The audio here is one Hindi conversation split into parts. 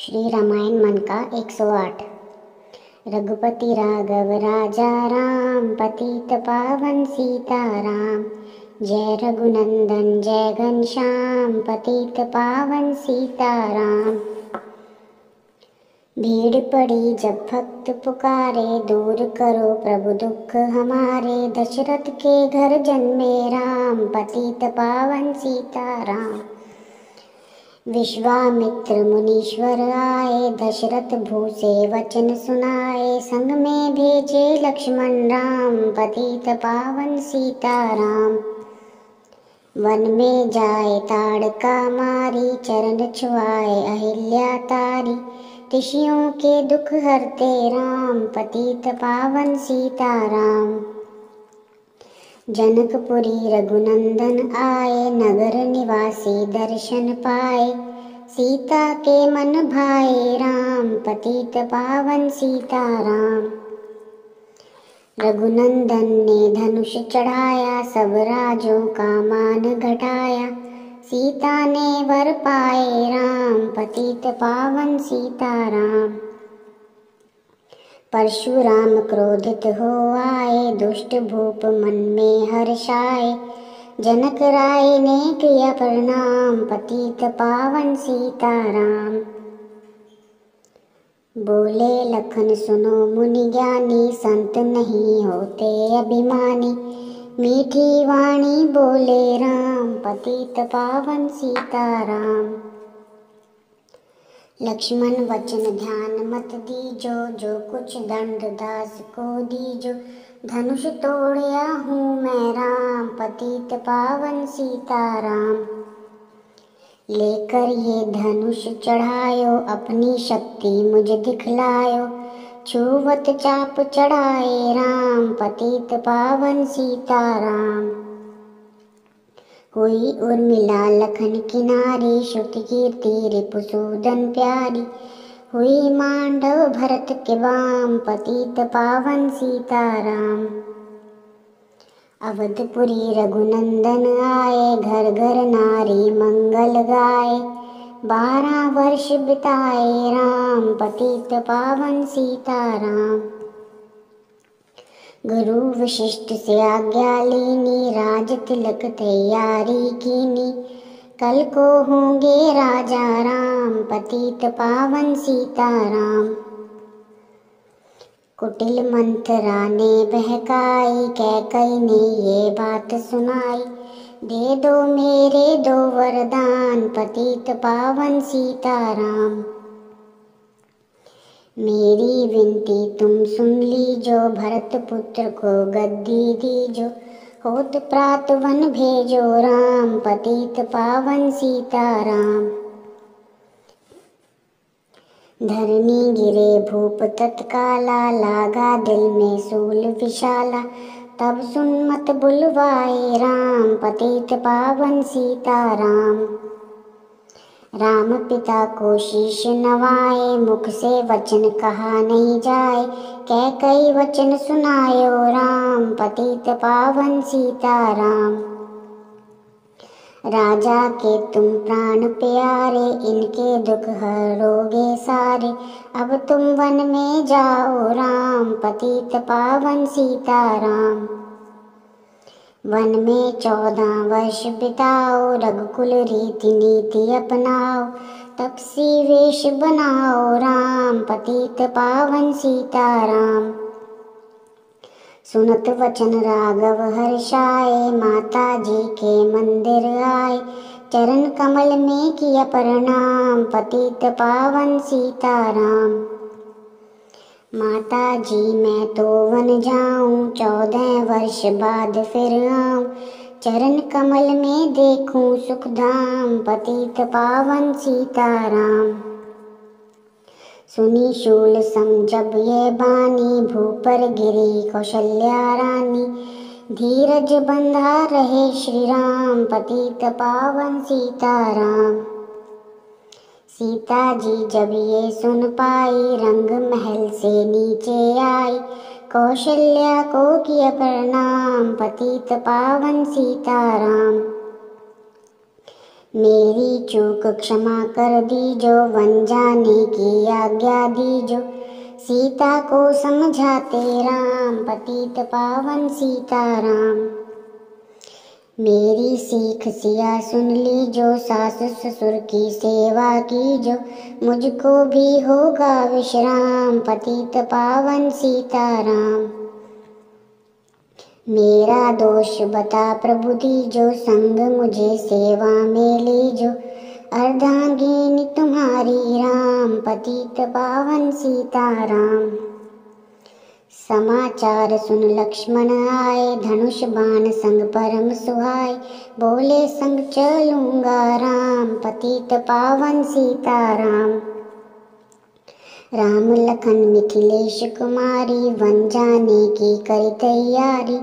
श्री रामायण मन का 108 रघुपति राघव, राजा राम, पतित पावन सीता राम जय रघुनंदन, जय घनश्याम, पतित पावन सीता राम भीड़ पड़ी जब भक्त पुकारे, दूर करो प्रभु दुख हमारे। दशरथ के घर जन्मे राम, पतित पावन सीता राम विश्वामित्र मुनीश्वर आए, दशरथ भूसे वचन सुनाए, संग में भेजे लक्ष्मण राम, पतित पावन सीता राम वन में जाए ताड़का मारी, चरण छुआए अहिल्या तारी। ऋषियों के दुख हरते राम, पतित पावन सीता राम जनकपुरी रघुनंदन आए नगर निवासी दर्शन पाए सीता के मन भाए राम पतित पावन सीता राम रघुनंदन ने धनुष चढ़ाया सब राजों का मान घटाया। सीता ने वर पाए राम पतित पावन सीता राम परशुराम क्रोधित हो आए दुष्ट भूप मन में हर्षाए। जनक राय ने किया प्रणाम, पतित पावन सीता राम बोले, लखन सुनो मुनि ज्ञानी, संत नहीं होते अभिमानी। मीठी वाणी बोले राम, पतित पावन सीता राम लक्ष्मण वचन ध्यान मत दीजो, जो कुछ दंड दास को दीजो। धनुष तोड़या हूँ मैं राम, पतित पावन सीता राम लेकर ये धनुष चढ़ायो, अपनी शक्ति मुझे दिखलायो। छुवत चाप चढ़ाए राम, पतित पावन सीता राम हुई उर्मिला लखन किनारी श्रुति कीर्ति रिपुसूदन प्यारी। हुई मांडव भरत के वाम पतित पावन सीता राम अवधपुरी रघुनंदन आए घर घर नारी मंगल गाए। बारह वर्ष बिताए राम पतित पावन सीता राम गुरु वशिष्ठ से आज्ञा लेनी, राज तिलक तैयारी कीनी। कल को होंगे राजा राम, पतित पावन सीता राम कुटिल मंत्रा ने बहकाई कैकई ने ये बात सुनाई। दे दो मेरे दो वरदान, पतित पावन सीता राम मेरी विनती, तुम सुन लीजो भरत पुत्र को, गद्दी दीजो। होत प्रात वन भेजो राम, पतित पावन सीता राम। धरनी गिरे भूप तत्काला, लागा दिल में सूल विशाला। तब सुन मत बुलवाए राम, पतित पावन सीता राम। राम पिता को शीश नवाए, मुख से वचन कहा नहीं जाए। कह कई वचन सुनायो राम, पतित पावन सीता राम राजा के तुम प्राण प्यारे, इनके दुख हरोगे सारे। अब तुम वन में जाओ, राम, पतित पावन सीता राम वन में चौदह वर्ष बिताओ रघुकुल रीति नीति अपनाओ। तपसी वेश बनाओ राम पतित पावन सीता राम सुनत वचन राघव हर्षाए माता जी के मंदिर आए। चरण कमल में किया प्रणाम पतित पावन सीता राम माता जी मैं तो वन जाऊँ, चौदह वर्ष बाद फिर आऊँ। चरण कमल में देखूँ सुख धाम पतित पावन सीता राम सुनी शूल संग जब ये बानी भूपर गिरी कौशल्या रानी। धीरज बंधा रहे श्री राम पतित पावन सीता राम सीता जी जब ये सुन पाई, रंग महल से नीचे आई। कौशल्या को किया प्रणाम, पतित पावन सीता राम मेरी चूक क्षमा कर दीजो, वन जाने की आज्ञा दीजो। सीता को समझाते राम, पतित पावन सीताराम। मेरी सीख सिया सुन ली जो सास ससुर की सेवा की, जो मुझको भी होगा विश्राम, पतित पावन सीताराम। मेरा दोष बता प्रभु दी जो संग मुझे सेवा में ली जो अर्धांगिनी तुम्हारी राम, पतित पावन सीताराम। समाचार सुन लक्ष्मण आए, धनुष बाण संग परम सुहाय बोले, संग चलूँगा राम, पतित पावन सीता राम राम लखन मिथिलेश कुमारी, वन जाने की करी तैयारी।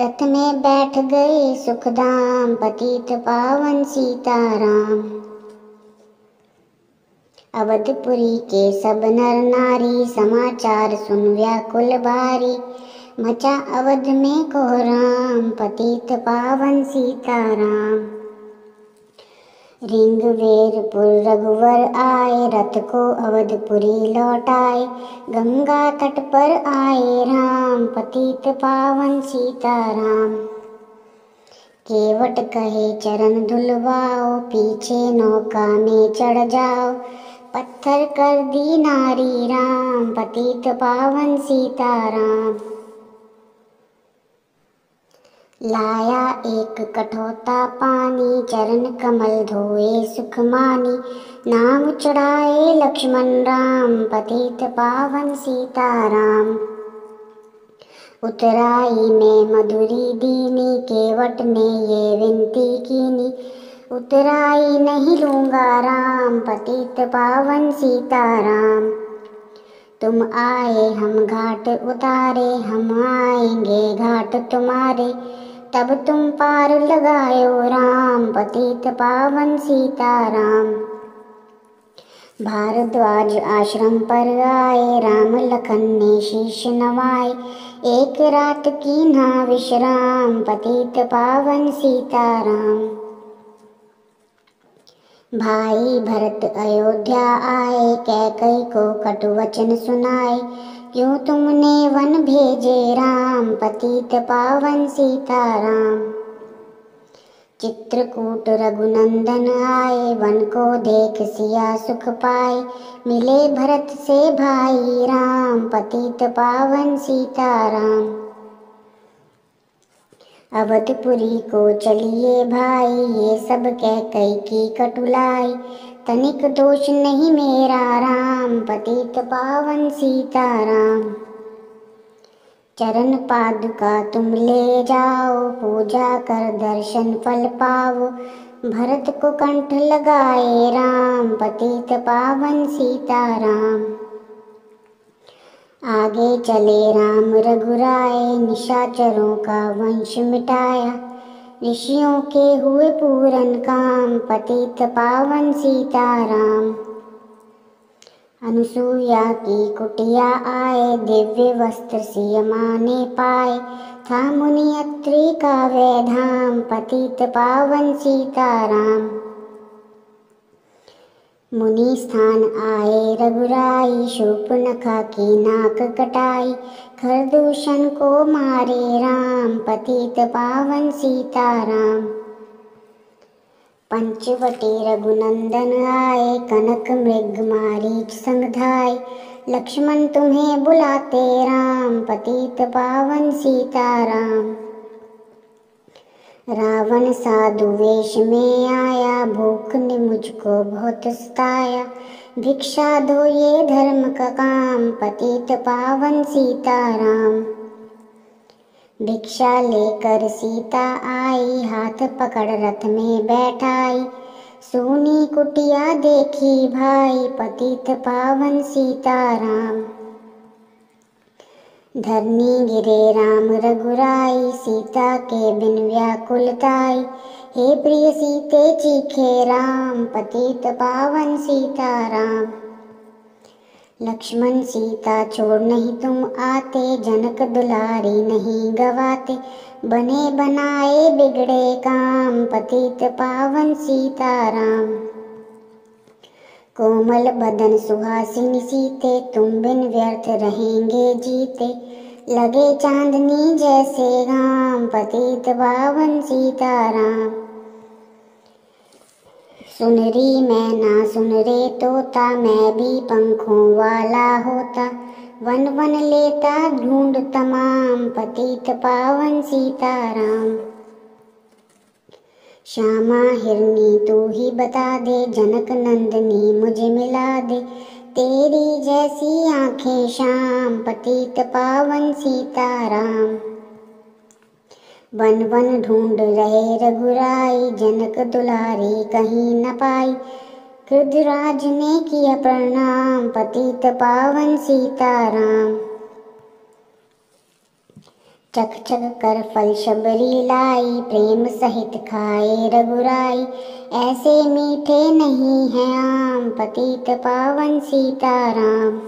रथ में बैठ गए सुखदाम पतित पावन सीताराम। अवधपुरी के सब नर नारी समाचार सुन व्याकुल बारी। मचा अवध में कोहराम पतित पावन सीताराम। रिंग वेरपुर रघुवर आए, रथ को अवधपुरी लौटाए। गंगा तट पर आए राम, पतित पावन सीताराम। केवट कहे चरण धुलवाओ, पीछे नौका में चढ़ जाओ। पत्थर कर दी नारी राम, पतित पावन सीताराम। लाया एक कठोता पानी, चरण कमल धोए सुख मानी। नाम चढ़ाए लक्ष्मण राम, पतित पावन सीताराम। उतराई में मधुरी दीनी, केवट ने ये विनती कीनी। उतराई नहीं लूँगा राम, पतित पावन सीताराम। तुम आए, हम घाट उतारे, हम आएँगे घाट तुम्हारे। तब तुम पार लगायो राम, पतित पावन सीताराम। भारद्वाज आश्रम पर आए, राम लखन ने शीश नवाए। एक रात की ना विश्राम, पतित पावन सीताराम। भाई भरत अयोध्या आए कैकई को कटु वचन सुनाए, क्यों तुमने वन भेजे राम, पतित पावन सीता राम चित्रकूट रघुनंदन आए, वन को देख सिया सुख पाए, मिले भरत से भाई राम, पतित पावन सीताराम। अवधपुरी को चलिए भाई, ये सब कह कई की कटुलाई। तनिक दोष नहीं मेरा राम, पतित पावन सीताराम। चरण पादुका तुम ले जाओ, पूजा कर दर्शन फल पाओ। भरत को कंठ लगाए राम, पतित पावन सीताराम। आगे चले राम रघुराए निशाचरों का वंश मिटाया। ऋषियों के हुए पूरन काम, पतित पावन सीताराम। अनुसुईया की कुटिया आए, दिव्य वस्त्र सियमाने पाए। था मुनि अत्रि का वैधाम, पतित पावन सीताराम। मुनि स्थान आए, रघुराई शूपनखा की नाक कटाई। खरदूषण को मारे राम, पतित पावन सीताराम। पंचवटी रघुनंदन आए, कनक मृग मारीच संगधाय लक्ष्मण तुम्हें बुलाते राम, पतित पावन सीताराम। रावण साधु वेश में आया, भूख ने मुझको बहुत सताया। भिक्षा दो ये धर्म का काम, पतित पावन सीताराम। भिक्षा लेकर सीता आई, हाथ पकड़ रथ में बैठाई। सोनी कुटिया देखी भाई, पतित पावन सीताराम। धरनी गिरे राम रघुराई, सीता के बिन व्याकुलताई हे प्रिय सीते चीखे राम, पतित पावन सीताराम लक्ष्मण सीता छोड़ नहीं तुम आते, जनक दुलारी नहीं गवाते। बने बनाए बिगड़े काम, पतित पावन सीताराम कोमल बदन सुहासिनी सीते, तुम बिन व्यर्थ रहेंगे जीते। लगे चांदनी जैसे गाम पतित पावन सीताराम। सुनरी मैं, ना सुन रे तोता, मैं भी पंखों वाला होता। वन वन लेता, ढूंढ तमाम, पतित पावन सीताराम। श्यामा हिरनी तू ही बता दे, जनक नंदनी, मुझे मिला दे। तेरी जैसी आँखें शाम, पतित पावन सीता राम वन वन ढूंढ रहे रघुराई, जनक दुलारी कहीं न पाई। कृदराज ने किया प्रणाम, पतित पावन सीताराम। चक चक कर फल शबरी लाई, प्रेम सहित खाए रघुराई। ऐसे मीठे नहीं हैं आम, पतित पावन सीताराम।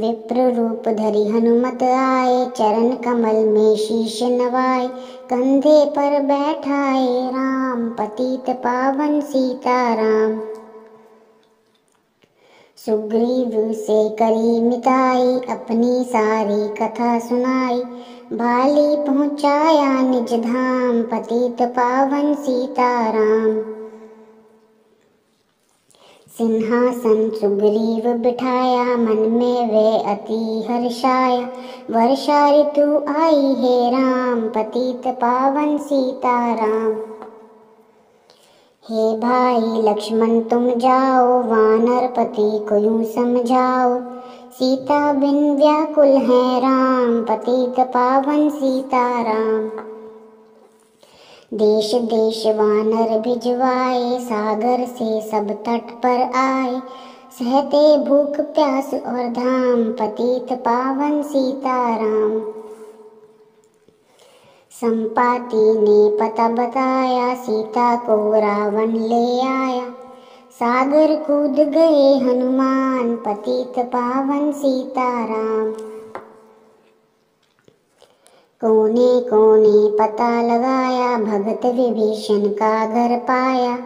विप्र रूप धरि हनुमत आए, चरण कमल में शीश नवाए, कंधे पर बैठाए राम, पतित पावन सीताराम। सुग्रीव से करी मिताई अपनी सारी कथा सुनाई। बाली पहुँचाया निज धाम, पतित पावन सीताराम। सिंहासन सुग्रीव बिठाया, मन में वे अति हर्षाया। वर्षा ऋतु आई है राम, पतित पावन सीताराम। हे भाई लक्ष्मण, तुम जाओ वानर पति को यूँ समझाओ। सीता बिन व्याकुल है राम, पतित पावन सीता राम देश देश वानर भिजवाए, सागर से सब तट पर आए। सहते भूख, प्यास और धाम, पतित पावन सीताराम। संपाति ने पता बताया सीता को रावण ले आया। सागर कूद गए हनुमान, पतित पावन सीताराम। कोने कोने पता लगाया, भगत विभीषण का घर पाया।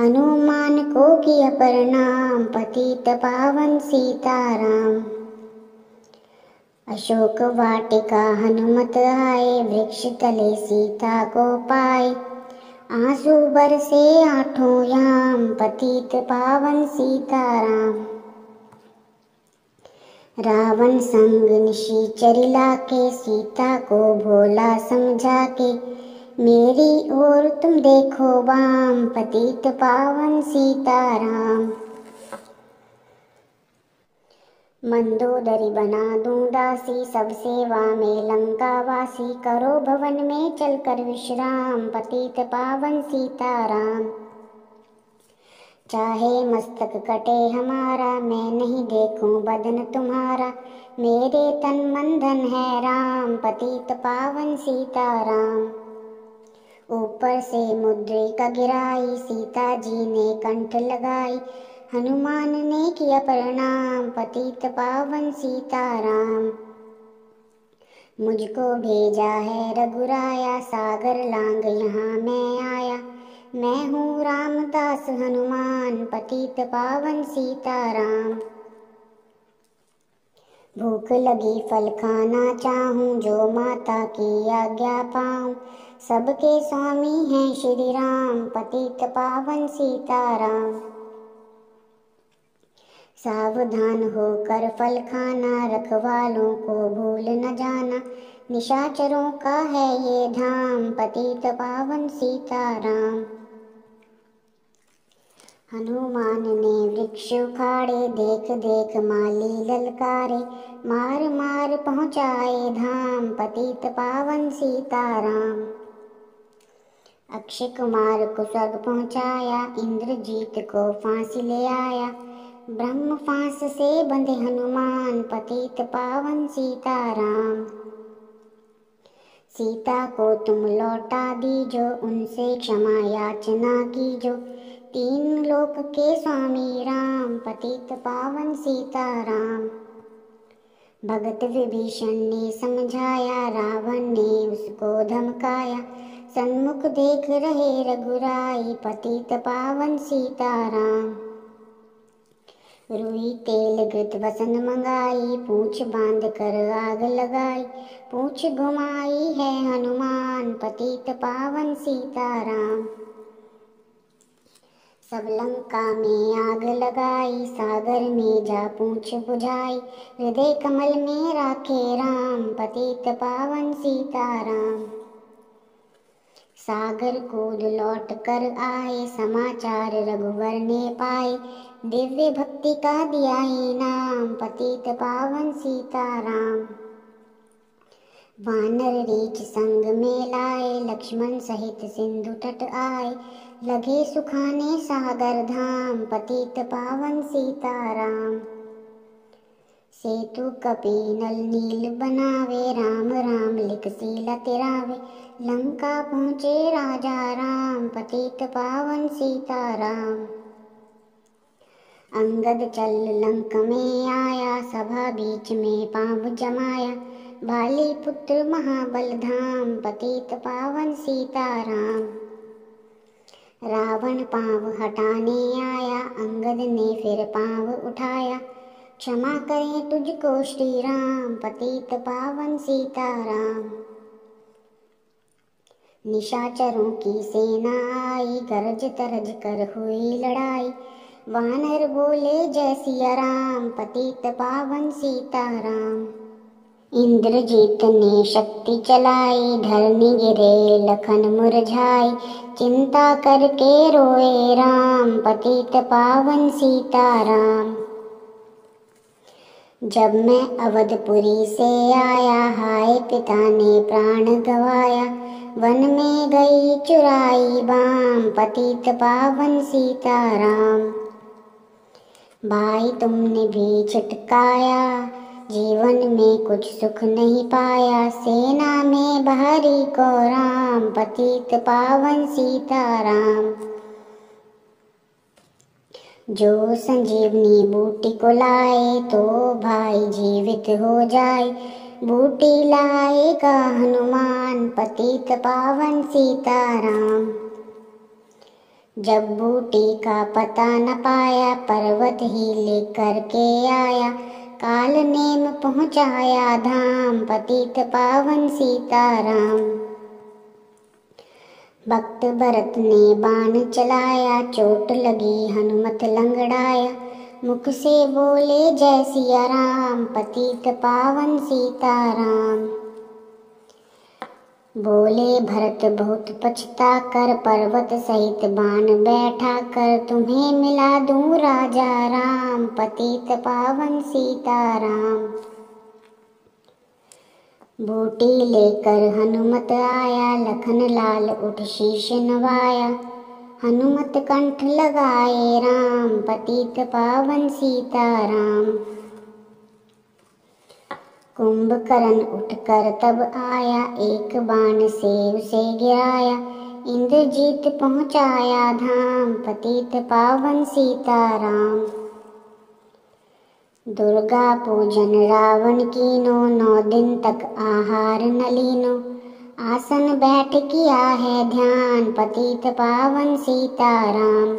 हनुमान को किया प्रणाम, पतित पावन सीताराम। अशोक वाटिका हनुमत आए, वृक्ष तले सीता को पाए। आँसू बरसे आठों याम, पतित पावन सीताराम। रावण संग निशीचर के, सीता को भोला समझा के, मेरी ओर तुम देखो बाम पतित पावन सीताराम। मंदोदरी बना दूँ दासी, सब सेवा में लंका वासी करो भवन में चलकर विश्राम, पतित पावन सीताराम। चाहे मस्तक कटे हमारा, मैं नहीं देखूँ बदन तुम्हारा, मेरे तन मंधन है राम, पतित पावन सीताराम। ऊपर से मुद्रिका गिराई, सीता जी ने कंठ लगाई हनुमान ने किया प्रणाम, पतित पावन सीताराम। मुझको भेजा है रघुराया सागर लांग, यहाँ मैं आया। मैं हूँ रामदास हनुमान, पतित पावन सीताराम। भूख लगी फल खाना चाहूँ, जो माता की आज्ञा पाऊँ। सबके स्वामी हैं श्री राम, पतित पावन सीताराम। सावधान होकर फल खाना, रखवालों को भूल न जाना। निशाचरों का है ये धाम, पतित पावन सीताराम। हनुमान ने वृक्ष उखाड़े, देख देख माली ललकारे, मार मार पहुँचाए धाम, पतित पावन सीताराम। अक्षय कुमार को स्वर्ग पहुँचाया, इंद्रजीत को फांसी ले आया। ब्रह्म फांस से बंधे हनुमान, पतित पावन सीताराम। सीता को तुम लौटा दीजो, उनसे क्षमा याचना कीजो। तीन लोक के स्वामी राम, पतित पावन सीताराम। भगत विभीषण ने समझाया, रावण ने उसको धमकाया। सन्मुख देख रहे रघुराई, पतित पावन सीताराम। रुई तेल घृत बसन मंगाई, पूछ बाँध कर आग लगाई। पूछ घुमाई है हनुमान, पतित पावन सीताराम। सब लंका में आग लगाई, सागर में जा पूछ बुझाई। हृदय कमल में राखे राम, पतित पावन सीताराम। सागर कूद लौट कर आए, समाचार रघुवर ने पाए। दिव्य भक्ति का दिया ही नाम, पतित पावन सीताराम। वानर रीच संग में लाए लक्ष्मण सहित सिंधु तट आए। लगे सुखाने सागर धाम, पतित पावन सीताराम। सेतु कपी नल नील बनावे, राम राम लिख सीला तिरावे लंका पहुँचे राजा राम, पतित पावन सीता राम अंगद चल लंक में आया, सभा बीच में पाव जमाया। बाली पुत्र महाबल धाम पतित पावन सीता राम रावण पाव हटाने आया, अंगद ने फिर पाव उठाया। क्षमा करें तुझको श्री राम पतित पावन सीताराम। निशाचरों की सेना आई गरज तरज कर हुई लड़ाई। वानर बोले जय सिया राम पतित पावन सीताराम। इंद्रजीत ने शक्ति चलाई, धरनी गिरे, लखन मुरझाई। चिंता करके रोए राम, पतित पावन सीताराम। जब मैं अवधपुरी से आया, हाय पिता ने प्राण गवाया। वन में गई चुराई बाम, पतित पावन सीताराम। भाई तुमने भी छटकाया, जीवन में कुछ सुख नहीं पाया। सेना में बाहरी को राम, पतित पावन सीताराम। जो संजीवनी बूटी को लाए तो भाई जीवित हो जाए। बूटी लाएगा हनुमान, पतित पावन सीताराम। जब बूटी का पता न पाया, पर्वत ही लेकर के आया। काल नेम पहुँचाया धाम, पतित पावन सीताराम। भक्त भरत ने बाण चलाया, चोट लगी, हनुमत लंगड़ाया। मुख से बोले, जय सिया राम, पतित पावन सीताराम बोले, भरत, बहुत पछता कर, पर्वत सहित बाण बैठा कर, तुम्हें मिला दूँ राजा राम, पतित पावन सीताराम बूटी लेकर हनुमत आया लखन लाल उठ शीश नवाया। हनुमत कंठ लगाए राम, पतित पावन सीताराम। कुंभकर्ण उठकर तब आया, एक बाण से उसे गिराया। इंद्रजीत पहुँचाया धाम, पतित पावन सीताराम। दुर्गा पूजन रावण कीनो नौ दिन तक आहार न लीनो। आसन बैठ किया है ध्यान, पतित पावन सीताराम।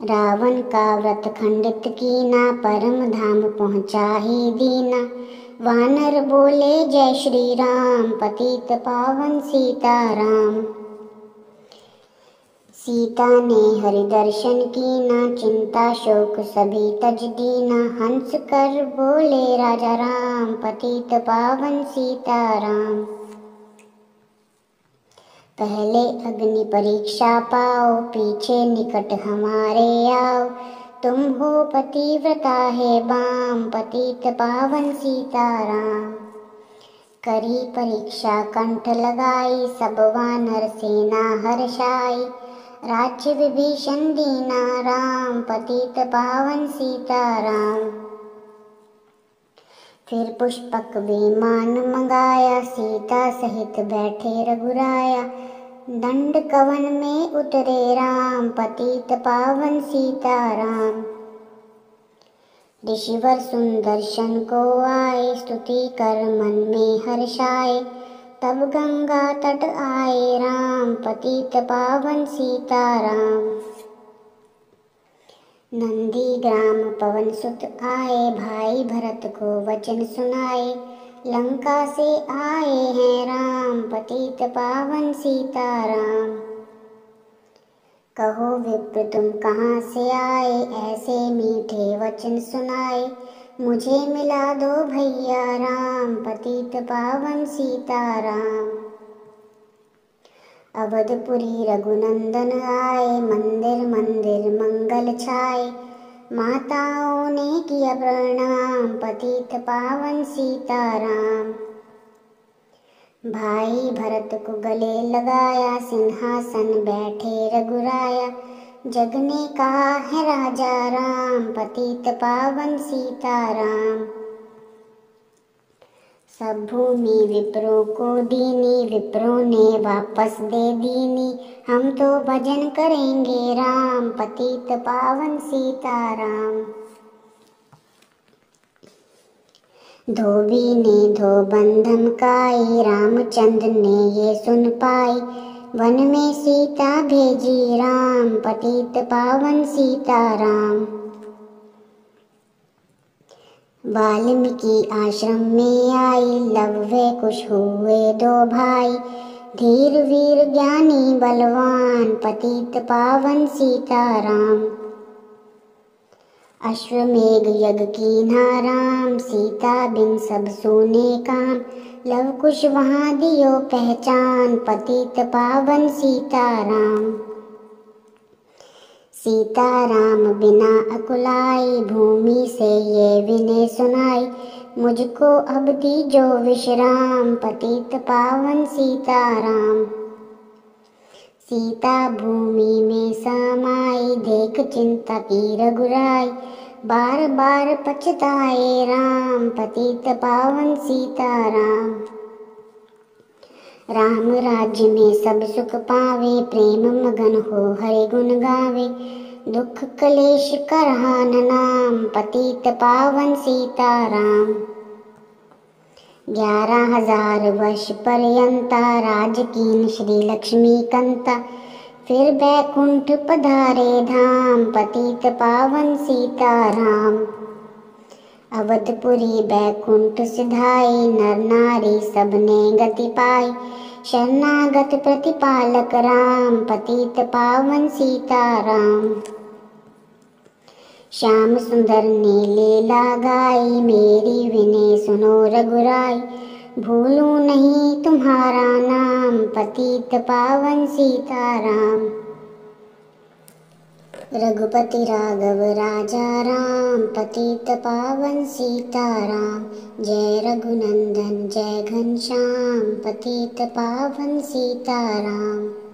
रावण का व्रत खंडित कीना, परम धाम पहुँचा ही दीना। वानर बोले, जय श्री राम, पतित पावन सीताराम। सीता ने हरि दर्शन की ना चिंता, शोक सभी तज दीना। हंस कर बोले, राजा राम, पतित पावन सीता राम पहले अग्नि परीक्षा पाओ, पीछे निकट हमारे आओ। तुम हो पतिव्रता है बाम, पतित पावन सीताराम। करी परीक्षा कंठ लगाई, सब वानर सेना हर्षाई। राज्य विभीषण दीना राम पतित पावन सीता राम फिर पुष्पक विमान मंगाया, सीता सहित बैठे रघुराया। दंड कवन में उतरे राम, पतित पावन सीताराम। ऋषिवर सुंदर्शन को आए, स्तुति कर मन में हर्षाए तब गंगा तट आए राम, पतित पावन सीताराम। नंदी ग्राम पवन सुत आए, भाई भरत को वचन सुनाए। लंका से आए हैं राम, पतित पावन सीताराम। कहो विप्र तुम कहाँ से आए? ऐसे मीठे वचन सुनाए। मुझे मिला दो भैया राम, पतित पावन सीताराम। अवधपुरी रघुनंदन आए, मंदिर मंदिर मंगल छाए। माताओं ने किया प्रणाम, पतित पावन सीताराम। भाई भरत को गले लगाया, सिंहासन बैठे रघुराया। जग ने कहा है राजा राम, पतित पावन सीताराम। सब भूमि विप्रो को दीनी, विप्रो ने वापस दे दीनी। हम तो भजन करेंगे राम, पतित पावन सीताराम। धोबी ने धो बंधम काई, रामचंद्र ने ये सुन पाई। वन में सीता भेजी राम, पतित पावन सीताराम वाल्मीकि आश्रम में आई लव वे कुश हुए दो भाई। धीर वीर ज्ञानी बलवान, पतित पावन सीताराम अश्वमेघ यज्ञ की नाराम सीता बिन सब सोने काम। लव कुश वहाँ दियो पहचान, पतित पावन सीताराम। सीताराम बिना अकुलाई भूमि से ये विनय सुनाई, मुझको अब दीजो विश्राम, पतित पावन सीताराम। सीता भूमि में समाई, देख चिंता की रघुराई बार बार पछताए राम पतित पावन सीताराम। राम राज्य में सब सुख पावे प्रेम मगन हो हरे गुण गावे। दुख कलेश करहान नाम पतित पावन सीताराम। ग्यारह हजार वर्ष पर्यंता राजकीन श्री लक्ष्मी कंता फिर बैकुंठ पधारे धाम, पतित पावन सीताराम। अवधपुरी बैकुंठ सिधाई नर नारी सबने गति पाई शरणागत प्रतिपालक राम, पतित पावन सीताराम। श्याम सुंदर ने लीला गाई मेरी विनय सुनो रघुराई भूलू नहीं तुम्हारा नाम पतित पावन सीताराम। रघुपति राघव राजा राम पतित पावन सीताराम। जय रघुनंदन जय घनश्याम पतित पावन सीताराम